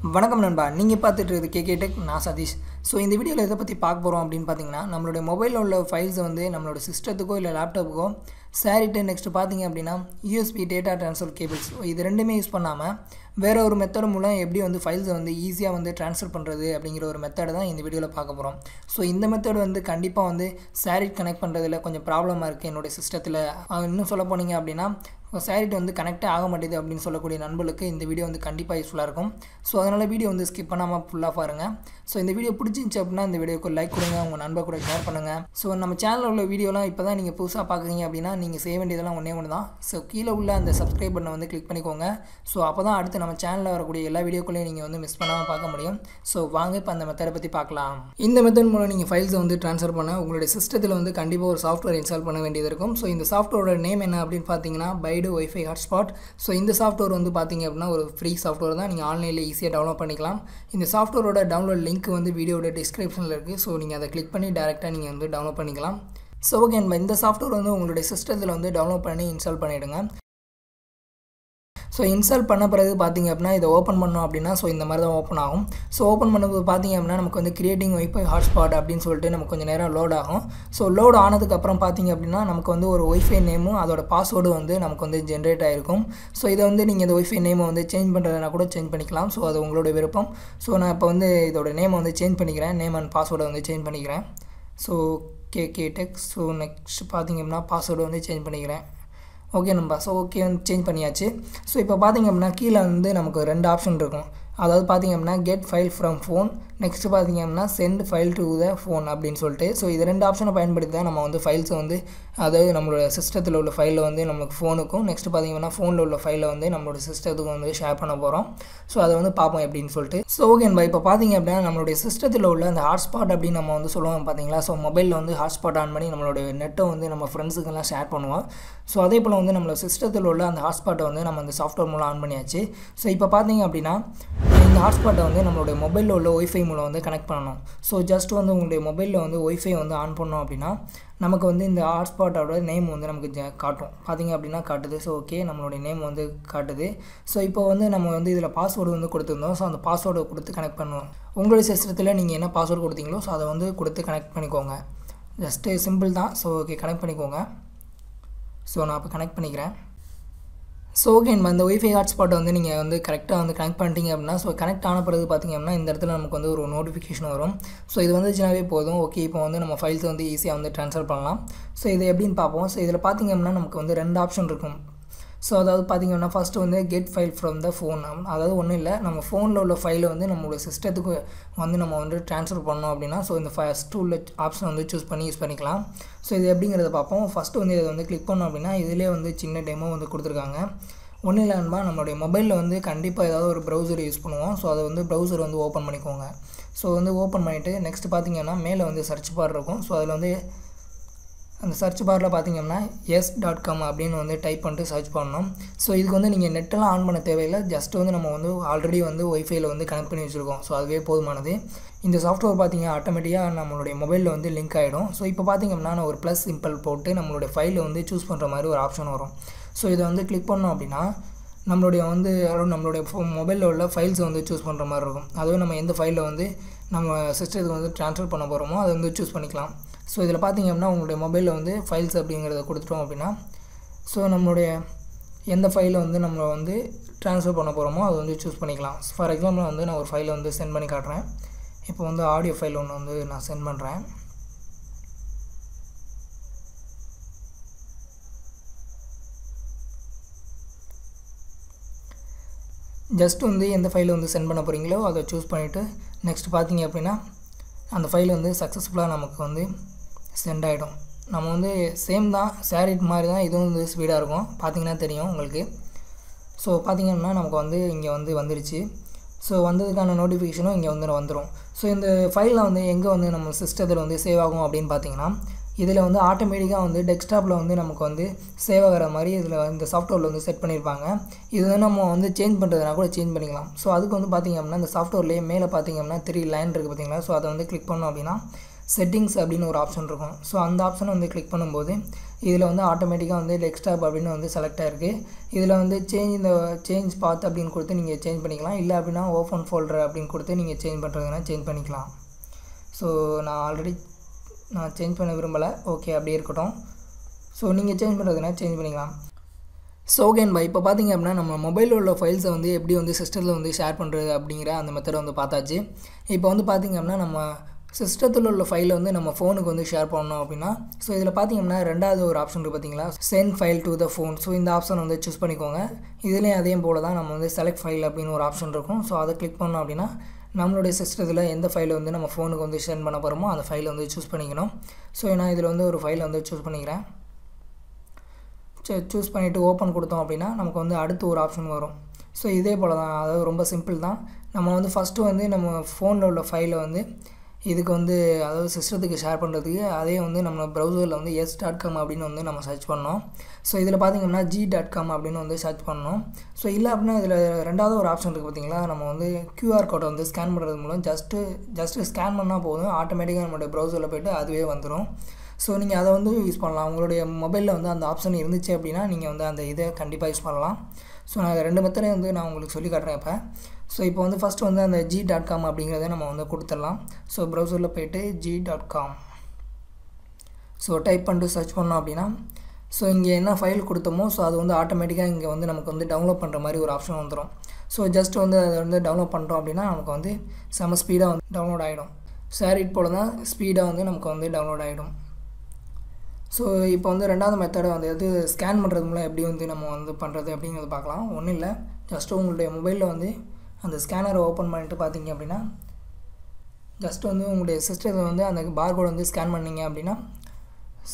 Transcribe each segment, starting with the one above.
வணக்கம் நண்பா. நீங்கள் பார்த்துட்டு இருக்குது கேகே டெக் நான் சதீஷ். ஸோ இந்த வீடியோவில் எதை பற்றி பார்க்க போகிறோம் அப்படின்னு பார்த்தீங்கன்னா நம்மளுடைய மொபைலில் உள்ள ஃபைல்ஸை வந்து நம்மளோட சிஸ்டத்துக்கோ இல்லை லேப்டாப்புக்கோ சேரிட்டு நெக்ஸ்ட்டு பார்த்தீங்க அப்படின்னா யூஎஸ்பி டேட்டா ட்ரான்ஸ்ஃபர் கேபிள்ஸ் இது ரெண்டுமே யூஸ் பண்ணாமல் வேறு ஒரு மெத்தட் மூலம் எப்படி வந்து ஃபைல்ஸை வந்து ஈஸியாக வந்து ட்ரான்ஸ்ஃபர் பண்ணுறது அப்படிங்கிற ஒரு மெத்தடை தான் இந்த வீடியோவில் பார்க்க போகிறோம் ஸோ இந்த மெத்தட் வந்து கண்டிப்பாக வந்து சேரிட் கனெக்ட் பண்ணுறதுல கொஞ்சம் ப்ராப்ளமாக இருக்குது என்னுடைய சிஸ்டத்தில் இன்னும் சொல்ல போனீங்க அப்படின்னா சேரிட்டு வந்து கனெக்டே ஆக மாட்டேது அப்படின்னு சொல்லக்கூடிய நண்பர்களுக்கு இந்த வீடியோ வந்து கண்டிப்பாக யூஸ்ஃபுல்லாக இருக்கும். ஸோ அதனால் வீடியோ வந்து ஸ்கிப் பண்ணாமல் ஃபுல்லாக பாருங்கள் ஸோ இந்த வீடியோ பிடிச்சிருந்துச்சு அப்படின்னா இந்த வீடியோக்கு லைக் கொடுங்க உங்கள் நண்பர் கூட ஷேர் பண்ணுங்கள் ஸோ நம்ம சேனலில் உள்ள வீடியோலாம் இப்போ தான் நீங்கள் புதுசாக பார்க்குறீங்க அப்படின்னா நீங்கள் செய்ய வேண்டியதெல்லாம் ஒன்றே ஒன்று தான். ஸோ கீழே உள்ள அந்த சப்ஸ்கிரைப் பண்ணை வந்து கிளிக் பண்ணிக்கோங்க. ஸோ அப்போ தான் அடுத்து நம்ம சேனலில் வரக்கூடிய எல்லா வீடியோக்களையும் நீங்கள் வந்து மிஸ் பண்ணாமல் பார்க்க முடியும். ஸோ வாங்க இப்போ அந்த மெத்தடை பற்றி பார்க்கலாம். இந்த மெத்தட் மூலம் நீங்கள் ஃபைல்ஸை வந்து ட்ரான்ஸ்ஃபர் பண்ண உங்களுடைய சிஸ்டத்தில் வந்து கண்டிப்பாக ஒரு சாஃப்ட்வேர் இன்ஸ்டால் பண்ண வேண்டியது இருக்கும். ஸோ இந்த சாஃப்ட்வேரோட நேம் என்ன அப்படின்னு பார்த்தீங்கன்னா ப்ரொவைடு ஒய்ஃபை ஹாட்ஸ்பாட் ஸோ இந்த சாஃப்ட்வேர் வந்து பார்த்தீங்க அப்படின்னா ஒரு ஃப்ரீ சாஃப்ட்வேர் தான். நீங்கள் ஆன்லைனில் ஈஸியாக டவுன்லோட் பண்ணிக்கலாம். இந்த சாஃப்ட்வேரோட டவுன்லோட் லிங்க் வந்து வீடியோட டிஸ்கிரிப்ஷனில் இருக்குது ஸோ நீங்கள் அதை கிளிக் பண்ணி டேரெக்டாக நீங்கள் வந்து டவுன்லோட் பண்ணிக்கலாம். ஸோ ஓகே இந்த சாஃப்ட்வேர் வந்து உங்களுடைய சிஸ்டத்தில் வந்து டவுன்லோட் பண்ணி இன்ஸ்டால் பண்ணிவிடுங்க ஸோ இன்ஸ்டால் பண்ண பிறகு பார்த்தீங்க அப்படின்னா இதை ஓப்பன் பண்ணோம் அப்படின்னா ஸோ இந்த மாதிரி தான் ஓப்பன் ஆகும். ஸோ ஓப்பன் பண்ணும்போது பார்த்தீங்க அப்படின்னா நமக்கு வந்து கிரியேட்டிங் ஒய்ஃபை ஹாட்ஸ்பாட் அப்படின்னு சொல்லிட்டு நமக்கு கொஞ்சம் நேரம் லோட் ஆகும். ஸோ லோட் ஆனதுக்கப்புறம் பார்த்தீங்க அப்படின்னா நமக்கு வந்து ஒரு ஒய்ஃபை நேமும் அதோட பாஸ்வேர்டும் வந்து நமக்கு வந்து ஜென்ரேட் ஆகிருக்கும் ஸோ இதை வந்து நீங்கள் இந்த ஒய்ஃபை நேமை வந்து சேஞ்ச் பண்ணுறதுனா கூட சேஞ்ச் பண்ணிக்கலாம். ஸோ அது உங்களோட விருப்பம். ஸோ நான் இப்போ வந்து இதோட நேமை வந்து சேஞ்ச் பண்ணிக்கிறேன். நேம் அண்ட் பாஸ்வேர்டை வந்து சேஞ்ச் பண்ணிக்கிறேன். So K K tech so next பார்த்தீங்க அப்படின்னா பாஸ்வேர்டு வந்து சேஞ்ச் பண்ணிக்கிறேன். ஓகே நம்பா ஸோ ஓகே வந்து சேஞ்ச் பண்ணியாச்சு. ஸோ இப்போ பார்த்திங்க அப்படின்னா கீழே வந்து நமக்கு ரெண்டு ஆப்ஷன் இருக்கும். அதாவது பார்த்திங்க அப்படின்னா get file from phone next பார்த்திங்க அப்படின்னா send file to the phone அப்படின்னு சொல்லிட்டு ஸோ இது ரெண்டு ஆப்ஷனை பயன்படுத்தி தான் நம்ம வந்து ஃபைல்ஸை வந்து அதாவது நம்மளோட சிஸ்டத்தில் உள்ள ஃபைலில் வந்து நமக்கு ஃபோனுக்கும் நெக்ஸ்ட்டு பார்த்திங்கன்னா ஃபோனில் உள்ள ஃபைலை வந்து நம்மளோட சிஸ்டத்துக்கும் வந்து ஷேர் பண்ண போகிறோம் ஸோ அதை வந்து பார்ப்போம் எப்படின்னு சொல்லிட்டு. ஸோ ஓகே நண்பா இப்போ பார்த்திங்க அப்படின்னா நம்மளுடைய சிஸ்டத்தில் உள்ள அந்த ஹாட்ஸ்பாட் அப்படின்னு நம்ம வந்து சொல்லுவோம் பார்த்தீங்களா ஸோ மொபைலில் வந்து ஹாட்ஸ்பாட் ஆன் பண்ணி நம்மளோட நெட்டை வந்து நம்ம ஃப்ரெண்ட்ஸுக்கெல்லாம் ஷேர் பண்ணுவோம். ஸோ அதே போல் வந்து நம்மளோட சிஸ்டத்தில் உள்ள அந்த ஹாட்ஸ்பாட்டை வந்து நம்ம அந்த சாஃப்ட்வேர் மூலம் ஆன் பண்ணியாச்சு. ஸோ இப்போ பார்த்தீங்க அப்படின்னா இந்த ஹாட்ஸ்பாட்டை வந்து நம்மளுடைய மொபைலில் உள்ள ஒய்ஃபை மூலம் வந்து கனெக்ட் பண்ணணும். ஸோ ஜஸ்ட் வந்து உங்களுடைய மொபைலில் வந்து ஒய்ஃபை வந்து ஆன் பண்ணோம் அப்படின்னா நமக்கு வந்து இந்த ஹாட்ஸ்பாட்டோட நேம் வந்து நமக்கு ஜ காட்டும். பார்த்திங்க அப்படின்னா காட்டுது. ஸோ ஓகே நம்மளுடைய நேம் வந்து காட்டுது. ஸோ இப்போ வந்து நம்ம வந்து இதில் பாஸ்வேர்டு வந்து கொடுத்துருந்தோம். ஸோ அந்த பாஸ்வேர்டை கொடுத்து கனெக்ட் பண்ணுவோம் உங்களுடைய சிஸ்டத்தில் நீங்கள் என்ன பாஸ்வேர்டு கொடுத்தீங்களோ ஸோ அதை வந்து கொடுத்து கனெக்ட் பண்ணிக்கோங்க. ஜஸ்ட்டு சிம்பிள் தான். ஸோ ஓகே கனெக்ட் பண்ணிக்கோங்க. ஸோ நான் இப்போ கனெக்ட் பண்ணிக்கிறேன். ஸோ ஓகே அந்த ஒய்ஃபை ஹாட்ஸ்பாட் வந்து நீங்கள் வந்து கரெக்டாக வந்து கனெக்ட் பண்ணிட்டீங்க அப்படின்னா ஸோ கனெக்ட் ஆன பிறகு பார்த்திங்க அப்படின்னா இந்த இடத்துல நமக்கு வந்து ஒரு நோட்டிஃபிகேஷன் வரும். ஸோ இது வந்துச்சுனாவே போதும். ஓகே இப்போ வந்து நம்ம ஃபைல்ஸ் வந்து ஈஸியாக வந்து ட்ரான்ஸ்ஃபர் பண்ணலாம். ஸோ இது எப்படின்னு பார்ப்போம். ஸோ இதில் பார்த்திங்க அப்படின்னா நமக்கு வந்து ரெண்டு ஆப்ஷன் இருக்கும். ஸோ அதாவது பார்த்திங்கன்னா ஃபஸ்ட்டு வந்து get file from the phone அதாவது ஒன்றும் இல்லை நம்ம ஃபோனில் உள்ள ஃபைலை வந்து நம்மளோட சிஸ்டத்துக்கு வந்து நம்ம வந்து ட்ரான்ஸ்ஃபர் பண்ணோம் அப்படின்னா ஸோ இந்த ஃபஸ்ட்டு உள்ள ஆப்ஷன் வந்து சூஸ் பண்ணி யூஸ் பண்ணிக்கலாம். ஸோ இது எப்படிங்கிறத பார்ப்போம். ஃபஸ்ட்டு வந்து இதை வந்து கிளிக் பண்ணோம் அப்படின்னா இதிலே வந்து சின்ன டெமோ வந்து கொடுத்துருக்காங்க. ஒன்றும் இல்லைன்பா நம்மளுடைய மொபைலில் வந்து கண்டிப்பாக ஏதாவது ஒரு ப்ரௌசர் யூஸ் பண்ணுவோம். ஸோ அதை வந்து ப்ரௌசர் வந்து ஓப்பன் பண்ணிக்கோங்க. ஸோ வந்து ஓப்பன் பண்ணிவிட்டு நெக்ஸ்ட் பார்த்திங்கன்னா மேலே வந்து சர்ச் பார் இருக்கும். ஸோ அதில் வந்து அந்த சர்ச் பாரில் பார்த்தீங்கன்னா எஸ் டாட் காம் அப்படின்னு வந்து டைப் பண்ணிட்டு சர்ச் பண்ணணும். ஸோ இதுக்கு வந்து நீங்கள் நெட்டெல்லாம் ஆன் பண்ண தேவையில்லை. ஜஸ்ட் வந்து நம்ம வந்து ஆல்ரெடி வந்து ஒய்ஃபைல வந்து கனெக்ட் பண்ணி வச்சுருக்கோம். ஸோ அதுவே போதுமானது. இந்த சாஃப்ட்வேர் பார்த்திங்க ஆட்டோமேட்டிக்காக நம்மளுடைய மொபைலில் வந்து லிங்க் ஆகிடும் ஸோ இப்போ பார்த்திங்கன்னா நான் ஒரு ப்ளஸ் சிம்பிள் போட்டு நம்மளுடைய ஃபைலை வந்து சூஸ் பண்ணுற மாதிரி ஒரு ஆப்ஷன் வரும். ஸோ இதை வந்து கிளிக் பண்ணோம் அப்படின்னா நம்மளுடைய வந்து நம்மளுடைய மொபைலில் உள்ள ஃபைல்ஸை வந்து சூஸ் பண்ணுற மாதிரி இருக்கும். அதுவும் நம்ம எந்த ஃபைலில் வந்து நம்ம சிஸ்டத்துக்கு வந்து ட்ரான்ஸ்ஃபர் பண்ண போகிறோமோ அதை வந்து சூஸ் பண்ணிக்கலாம். ஸோ இதில் பார்த்திங்க அப்படின்னா உங்களுடைய மொபைலில் வந்து ஃபைல்ஸ் அப்படிங்கிறத கொடுத்துட்டோம் அப்படின்னா ஸோ நம்மளுடைய எந்த ஃபைலை வந்து நம்ம வந்து ட்ரான்ஸ்ஃபர் பண்ண போகிறோமோ அதை வந்து சூஸ் பண்ணிக்கலாம். ஃபார் எக்ஸாம்பிள் வந்து நான் ஒரு ஃபைலை வந்து சென்ட் பண்ணி காட்டுறேன். இப்போ வந்து ஆடியோ ஃபைல் ஒன்று வந்து நான் சென்ட் பண்ணுறேன் ஜஸ்ட் வந்து எந்த ஃபைலை வந்து சென்ட் பண்ண போகிறீங்களோ அதை சூஸ் பண்ணிவிட்டு நெக்ஸ்ட் பார்த்தீங்க அப்படின்னா அந்த ஃபைல் வந்து சக்ஸஸ்ஃபுல்லாக நமக்கு வந்து சென்ட் ஆகிடும் நம்ம வந்து சேம் தான் சேரிட் மாதிரி தான் இதுவும் வந்து ஸ்பீடாக இருக்கும். பார்த்திங்கன்னா தெரியும் உங்களுக்கு. ஸோ பார்த்திங்கன்னா நமக்கு வந்து இங்கே வந்து வந்துடுச்சு ஸோ வந்ததுக்கான நோட்டிஃபிகேஷனும் இங்கே வந்து வந்துடும் ஸோ இந்த ஃபைலில் வந்து எங்கே வந்து நம்ம சிஸ்டத்தில் வந்து சேவ் ஆகும் அப்படின்னு பார்த்தீங்கன்னா இதில் வந்து ஆட்டோமேட்டிக்காக வந்து டெஸ்க்டாப்பில் வந்து நமக்கு வந்து சேவ் ஆகிற மாதிரி இதில் இந்த சாஃப்ட்வேரில் வந்து செட் பண்ணியிருப்பாங்க இது வந்து நம்ம வந்து சேஞ்ச் பண்ணுறதுனா கூட சேஞ்ச் பண்ணிக்கலாம். ஸோ அதுக்கு வந்து பார்த்திங்க அப்படின்னா இந்த சாஃப்ட்வேர்லேயே மேலே பார்த்திங்க அப்படின்னா த்ரீ லைன் இருக்குது பார்த்திங்களா ஸோ அதை வந்து கிளிக் பண்ணோம் அப்படின்னா செட்டிங்ஸ் அப்படின்னு ஒரு ஆப்ஷன் இருக்கும். ஸோ அந்த ஆப்ஷனை வந்து கிளிக் பண்ணும்போது இதில் வந்து ஆட்டோமேட்டிக்காக வந்து டெஸ்க்டாப் அப்படின்னு வந்து செலக்ட் ஆகிருக்கு இதில் வந்து சேஞ்ச் இந்த சேஞ்ச் பாத் அப்படின்னு கொடுத்து நீங்கள் சேஞ்ச் பண்ணிக்கலாம். இல்லை அப்படின்னா ஓப்பன் ஃபோல்டர் அப்படின்னு கொடுத்து நீங்கள் சேஞ்ச் பண்ணுறதுனா சேஞ்ச் பண்ணிக்கலாம். ஸோ நான் ஆல்ரெடி நான் சேஞ்ச் பண்ண விரும்பலை. ஓகே அப்படியே இருக்கட்டும். ஸோ நீங்கள் சேஞ்ச் பண்ணுறதுனா சேஞ்ச் பண்ணிக்கலாம். ஸோ ஓகேன்பா இப்போ பார்த்தீங்க அப்படின்னா நம்ம மொபைலில் உள்ள ஃபைல்ஸை வந்து எப்படி வந்து சிஸ்டத்தில் வந்து ஷேர் பண்ணுறது அப்படிங்கிற அந்த மெத்தடை வந்து பார்த்தாச்சு. இப்போ வந்து பார்த்திங்க அப்படின்னா நம்ம சிஸ்டத்தில் உள்ள ஃபைலை வந்து நம்ம ஃபோனுக்கு வந்து ஷேர் பண்ணணும் அப்படின்னா ஸோ இதில் பார்த்தீங்கன்னா ரெண்டாவது ஒரு ஆப்ஷன் இருக்குது பார்த்தீங்களா send file to the phone so இந்த ஆப்ஷன் வந்து சூஸ் பண்ணிக்கோங்க. இதுலேயும் அதே போல் தான் நம்ம வந்து செலக்ட் ஃபைல் அப்படின்னு ஒரு ஆப்ஷன் இருக்கும். ஸோ அதை கிளிக் பண்ணோம் அப்படின்னா நம்மளுடைய சிஸ்டத்தில் எந்த ஃபைலை வந்து நம்ம ஃபோனுக்கு வந்து சென்ட் பண்ண போகிறோமோ அந்த ஃபைலை வந்து சூஸ் பண்ணிக்கணும். ஸோ நான் இதில் வந்து ஒரு ஃபைலை வந்து சூஸ் பண்ணிக்கிறேன். சூஸ் பண்ணிவிட்டு ஓப்பன் கொடுத்தோம் அப்படின்னா நமக்கு வந்து அடுத்து ஒரு ஆப்ஷன் வரும். ஸோ இதே போல் தான் அதாவது ரொம்ப சிம்பிள் தான். நம்ம வந்து ஃபஸ்ட்டு வந்து நம்ம ஃபோனில் உள்ள ஃபைலை வந்து இதுக்கு வந்து அதாவது சிஸ்டத்துக்கு ஷேர் பண்ணுறதுக்கு அதே வந்து நம்ம ப்ரௌசரில் வந்து எஸ் டாட் காம் அப்படின்னு வந்து நம்ம சர்ச் பண்ணோம். ஸோ இதில் பார்த்திங்கன்னா ஜி டாட் காம் அப்படின்னு வந்து சர்ச் பண்ணோம். ஸோ இல்லை அப்படின்னா இதில் ரெண்டாவது ஒரு ஆப்ஷன் இருக்குது பார்த்திங்களா நம்ம வந்து க்யூஆர் கோடை வந்து ஸ்கேன் பண்ணுறது மூலம் ஜஸ்ட்டு ஜஸ்ட்டு ஸ்கேன் பண்ணால் போதும். ஆட்டோமேட்டிக்காக நம்மளுடைய ப்ரௌசரில் போய்ட்டு அதுவே வந்துடும் ஸோ நீங்கள் அதை வந்து யூஸ் பண்ணலாம். உங்களுடைய மொபைலில் வந்து அந்த ஆப்ஷன் இருந்துச்சு அப்படின்னா நீங்கள் வந்து அந்த இதை கண்டிப்பாக யூஸ் பண்ணலாம். ஸோ நான் ரெண்டு மெத்தடையும் வந்து நான் உங்களுக்கு சொல்லி காட்டுறேன் இப்போ. ஸோ இப்போ வந்து ஃபஸ்ட்டு வந்து அந்த ஜி டாட் காம் அப்படிங்கிறத நம்ம வந்து கொடுத்துடலாம். ஸோ ப்ரௌசரில் போய்ட்டு G dot com so type பண்ணிட்டு சர்ச் பண்ணோம் அப்படின்னா ஸோ இங்கே என்ன ஃபைல் கொடுத்தோமோ ஸோ அது வந்து ஆட்டோமேட்டிக்காக இங்கே வந்து நமக்கு வந்து டவுன்லோட் பண்ணுற மாதிரி ஒரு ஆப்ஷன் வந்துடும் ஸோ ஜஸ்ட் வந்து அதை வந்து டவுன்லோட் பண்ணுறோம் அப்படின்னா நமக்கு வந்து செம ஸ்பீடாக வந்து டவுன்லோட் ஆகிடும் ஷேரிட் போல் தான் ஸ்பீடாக வந்து நமக்கு வந்து டவுன்லோட் ஆகிடும் ஸோ இப்போ வந்து ரெண்டாவது மெத்தடை வந்து எது? ஸ்கேன் பண்ணுறது மூலம் எப்படி வந்து நம்ம வந்து பண்ணுறது அப்படிங்கிறது பார்க்கலாம். ஒன்றும் இல்லை. ஜஸ்ட்டு உங்களுடைய மொபைலில் வந்து அந்த ஸ்கேனரை ஓப்பன் பண்ணிட்டு பார்த்தீங்க அப்படின்னா ஜஸ்ட் வந்து உங்களுடைய சிஸ்டத்தில் வந்து அந்த பார்கோட் வந்து ஸ்கேன் பண்ணிங்க அப்படின்னா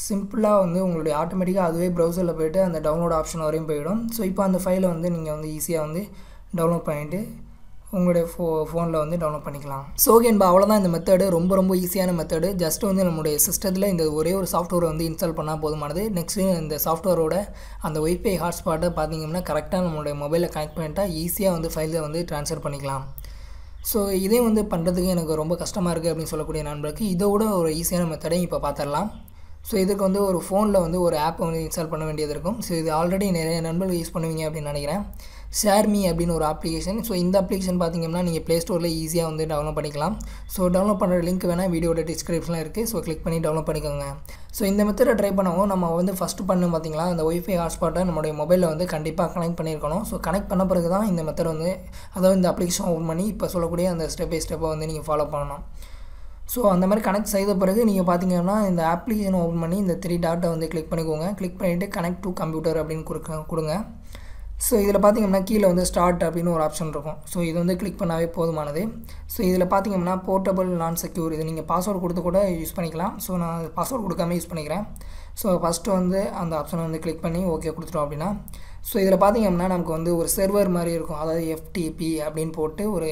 சிம்பிளாக வந்து உங்களுடைய ஆட்டோமேட்டிக்காக அதுவே ப்ரௌசரில் போய்ட்டு அந்த டவுன்லோட் ஆப்ஷன் வரையும் போயிடும். ஸோ இப்போ அந்த ஃபைலை வந்து நீங்கள் வந்து ஈஸியாக வந்து டவுன்லோட் பண்ணிவிட்டு உங்களுடைய ஃபோ ஃபோனில் வந்து டவுன்லோட் பண்ணிக்கலாம். ஸோ ஓகேன்பா அவ்வளோதான் இந்த மெத்தடு ரொம்ப ரொம்ப ஈஸியான மெத்தடு ஜஸ்ட் வந்து நம்மளுடைய சிஸ்டத்தில் இந்த ஒரே ஒரு சாஃப்ட்வேரை வந்து இன்ஸ்டால் பண்ணால் போதுமானது. நெக்ஸ்ட்டு இந்த சாஃப்ட்வேரோட அந்த ஒய்ஃபை ஹாட்ஸ்பாட்டை பார்த்தீங்கன்னா கரெக்டாக நம்மளுடைய மொபைலில் கனெக்ட் பண்ணிட்டால் ஈஸியாக வந்து ஃபைலை வந்து ட்ரான்ஸ்ஃபர் பண்ணிக்கலாம். ஸோ இதே வந்து பண்ணுறதுக்கு எனக்கு ரொம்ப கஷ்டமாக இருக்குது அப்படின்னு சொல்லக்கூடிய நண்பருக்கு இதோட ஒரு ஈஸியான மெத்தடையும் இப்போ பார்த்துடலாம் ஸோ இதுக்கு வந்து ஒரு ஃபோனில் வந்து ஒரு ஆப் வந்து இன்ஸ்டால் பண்ண வேண்டியது இருக்கும். ஸோ இது ஆல்ரெடி நிறைய நண்பர்கள் யூஸ் பண்ணுவீங்க அப்படின்னு நினைக்கிறேன். ஷேர்மி அப்படின்னு ஒரு அப்ளிகேஷன் ஸோ இந்த அப்ளிகேஷன் பார்த்தீங்கன்னா நீங்கள் ப்ளே ஸ்டோரில் ஈஸியாக வந்து டவுன்லோட் பண்ணிக்கலாம். ஸோ டவுன்லோட் பண்ணுற லிங்க் வேணால் வீடியோட டிஸ்கிரிப்ஷனில் இருக்குது ஸோ கிளிக் பண்ணி டவுன்லோட் பண்ணிக்கோங்க. ஸோ இந்த மெத்தடை ட்ரை பண்ணவும் நம்ம வந்து ஃபஸ்ட்டு பண்ணு பார்த்தீங்களா? அந்த ஒய்ஃபை ஹாட்ஸ்பாட்டை நம்மளுடைய மொபைலில் வந்து கண்டிப்பாக கனெக்ட் பண்ணியிருக்கணும் ஸோ கனெக்ட் பண்ண பிறகு தான் இந்த மெத்தட் வந்து அதாவது இந்த அப்ளிகேஷன் ஓப்பன் பண்ணி இப்போ சொல்லக்கூடிய அந்த ஸ்டெப் பை ஸ்டெப்பை வந்து நீங்கள் ஃபாலோ பண்ணணும். ஸோ அந்த மாதிரி கனெக்ட் செய்த பிறகு நீங்கள் பார்த்தீங்கன்னா இந்த ஆப்ளிகேஷன் ஓப்பன் பண்ணி இந்த த்ரீ டாட்டை வந்து கிளிக் பண்ணிக்கோங்க. கிளிக் பண்ணிவிட்டு கனெக்ட் டு கம்ப்யூட்டர் அப்படின்னு கொடுக்க கொடுங்க. ஸோ இதில் பார்த்தீங்கன்னா கீழே வந்து ஸ்டார்ட் அப்படின்னு ஒரு ஆப்ஷன் இருக்கும். ஸோ இது வந்து கிளிக் பண்ணாவே போதுமானது. ஸோ இதில் பார்த்தீங்கன்னா போர்ட்டபிள் நான் செக்யூர் இது நீங்கள் பாஸ்வேர்டு கொடுத்து கூட யூஸ் பண்ணிக்கலாம். ஸோ நான் பாஸ்வேர்டு கொடுக்காம யூஸ் பண்ணிக்கிறேன். ஸோ ஃபஸ்ட்டு வந்து அந்த ஆப்ஷனை வந்து கிளிக் பண்ணி ஓகே கொடுத்துட்டோம் அப்படின்னா. ஸோ இதில் பார்த்தீங்கன்னா நமக்கு வந்து ஒரு சர்வர் மாதிரி இருக்கும். அதாவது எஃப்டிபி அப்படின்னு போட்டு ஒரு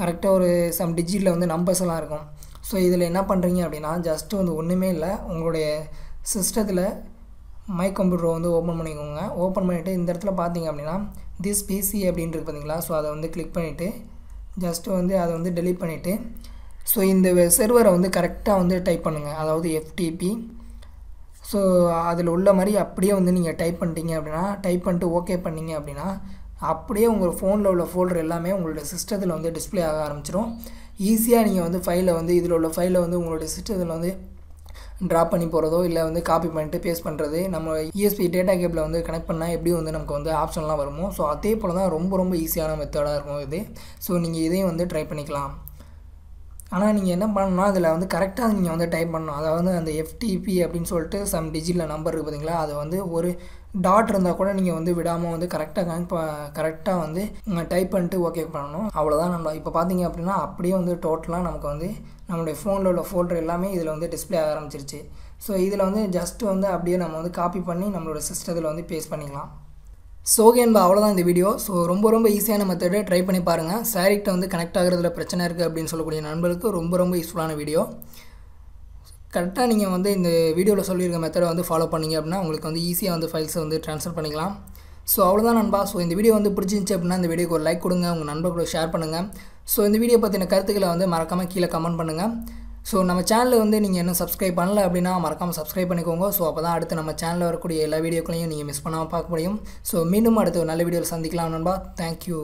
கரெக்டாக ஒரு சம் டிஜிட்டில் வந்து நம்பர்ஸ் எல்லாம் இருக்கும். ஸோ இதில் என்ன பண்ணுறீங்க அப்படின்னா ஜஸ்ட்டு வந்து ஒன்றுமே இல்லை. உங்களுடைய சிஸ்டத்தில் மை கம்ப்யூட்டரை வந்து ஓப்பன் பண்ணிக்கோங்க. ஓப்பன் பண்ணிவிட்டு இந்த இடத்துல பார்த்தீங்க அப்படின்னா திஸ் பிசி அப்படின்றது பார்த்தீங்களா ஸோ அதை வந்து கிளிக் பண்ணிவிட்டு ஜஸ்ட்டு வந்து அதை வந்து டெலிட் பண்ணிவிட்டு ஸோ இந்த சர்வரை வந்து கரெக்டாக வந்து டைப் பண்ணுங்கள் அதாவது எஃப்டிபி ஸோ அதில் உள்ள மாதிரி அப்படியே வந்து நீங்கள் டைப் பண்ணிட்டீங்க அப்படின்னா டைப் பண்ணிட்டு ஓகே பண்ணிங்க அப்படின்னா அப்படியே உங்கள் ஃபோனில் உள்ள ஃபோல்டர் எல்லாமே உங்களுடைய சிஸ்டத்தில் வந்து டிஸ்பிளே ஆக ஆரம்பிச்சிடும் ஈஸியாக நீங்கள் வந்து ஃபைலை வந்து இதில் உள்ள ஃபைலை வந்து உங்களுடைய சிஸ்டத்தில் வந்து ட்ராப் பண்ணி போகிறதோ இல்லை வந்து காப்பி பண்ணிட்டு பேஸ்ட் பண்ணுறது நம்ம இஎஸ்பி டேட்டா கேப்பில் வந்து கனெக்ட் பண்ணால் எப்படி வந்து நமக்கு வந்து ஆப்ஷன்லாம் வருமோ? ஸோ அதே போல் தான் ரொம்ப ரொம்ப ஈஸியான மெத்தடாக இருக்கும் இது. ஸோ நீங்கள் இதையும் வந்து ட்ரை பண்ணிக்கலாம். ஆனால் நீங்கள் என்ன பண்ணணும்னா அதில் வந்து கரெக்டாக நீங்கள் வந்து டைப் பண்ணணும். அதாவது அந்த எஃப்டிபி அப்படின்னு சொல்லிட்டு சம் டிஜிட்டில் நம்பர் இருக்குது பார்த்தீங்களா அது வந்து ஒரு டாட் இருந்தால் கூட நீங்கள் வந்து விடாமல் வந்து கரெக்டாக கனெக்ட் கரெக்டாக வந்து டைப் பண்ணிட்டு ஓகே பண்ணணும். அவ்வளோதான் நம்ம இப்போ பார்த்தீங்க அப்படின்னா அப்படியே வந்து டோட்டலாக நமக்கு வந்து நம்மளுடைய ஃபோனில் உள்ள ஃபோல்டர் எல்லாமே இதில் வந்து டிஸ்பிளே ஆக ஆரம்பிச்சிருச்சு. ஸோ இதில் வந்து ஜஸ்ட்டு வந்து அப்படியே நம்ம வந்து காப்பி பண்ணி நம்மளோட சிஸ்டத்தில் வந்து பேஸ் பண்ணிக்கலாம். ஸோ ஓகேன்பா அவ்வளோதான் இந்த வீடியோ ஸோ ரொம்ப ரொம்ப ஈஸியான மெத்தடு ட்ரை பண்ணி பாருங்கள் சாரிக்கிட்ட வந்து கனெக்ட் ஆகிறதுல பிரச்சனை இருக்குது அப்படின்னு சொல்லக்கூடிய நண்பர்களுக்கு ரொம்ப ரொம்ப யூஸ்ஃபுல்லான வீடியோ கரெக்டாக நீங்கள் வந்து இந்த வீடியோவில் சொல்லியிருக்க மெத்தடை வந்து ஃபாலோ பண்ணிங்க அப்படின்னா உங்களுக்கு வந்து ஈஸியாக வந்து ஃபைல்ஸை வந்து ட்ரான்ஸ்ஃபர் பண்ணிக்கலாம். ஸோ அவ்வளோதான் நண்பா. ஸோ இந்த வீடியோ வந்து பிடிச்சிருந்துச்சி அப்படின்னா இந்த வீடியோக்கு ஒரு லைக் கொடுங்க. உங்கள் நண்பர்களோட ஷேர் பண்ணுங்கள் ஸோ இந்த வீடியோ பற்றின கருத்துக்களை வந்து மறக்காமல் கீழே கமெண்ட் பண்ணுங்கள் ஸோ நம்ம சேனலில் வந்து நீங்கள் இன்னும் சப்ஸ்கிரைப் பண்ணல அப்படின்னா மறக்காமல் சப்ஸ்கிரைப் பண்ணிக்கோங்க. ஸோ அப்போ தான் அடுத்து நம்ம சேனலில் வரக்கூடிய எல்லா வீடியோக்களையும் நீங்கள் மிஸ் பண்ணாமல் பார்க்க முடியும். ஸோ மீண்டும் அடுத்து ஒரு நல்ல வீடியோவில் சந்திக்கலாம் நண்பா. தேங்க்யூ